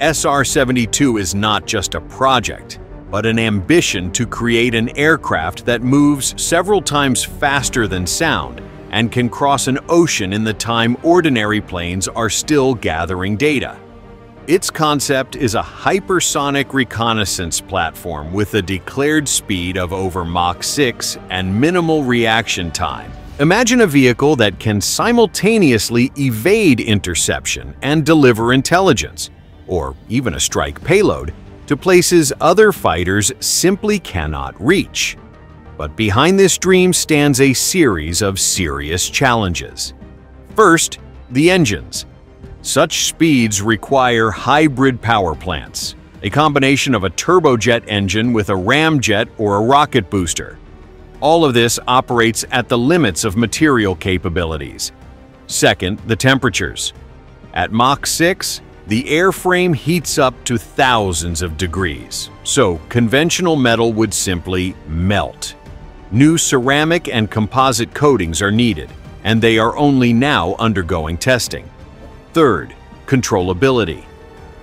SR-72 is not just a project, but an ambition to create an aircraft that moves several times faster than sound and can cross an ocean in the time ordinary planes are still gathering data. Its concept is a hypersonic reconnaissance platform with a declared speed of over Mach 6 and minimal reaction time. Imagine a vehicle that can simultaneously evade interception and deliver intelligence, or even a strike payload, to places other fighters simply cannot reach. But behind this dream stands a series of serious challenges. First, the engines. Such speeds require hybrid power plants, a combination of a turbojet engine with a ramjet or a rocket booster. All of this operates at the limits of material capabilities. Second, the temperatures. At Mach 6, the airframe heats up to thousands of degrees, so conventional metal would simply melt. New ceramic and composite coatings are needed, and they are only now undergoing testing. Third, controllability.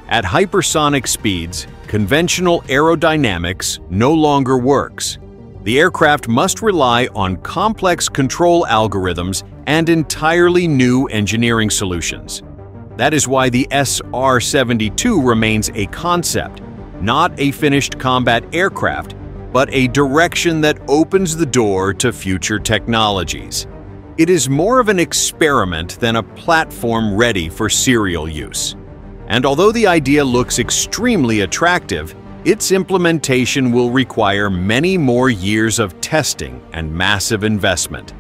At hypersonic speeds, conventional aerodynamics no longer works. The aircraft must rely on complex control algorithms and entirely new engineering solutions. That is why the SR-72 remains a concept, not a finished combat aircraft, but a direction that opens the door to future technologies. It is more of an experiment than a platform ready for serial use. And although the idea looks extremely attractive, its implementation will require many more years of testing and massive investment.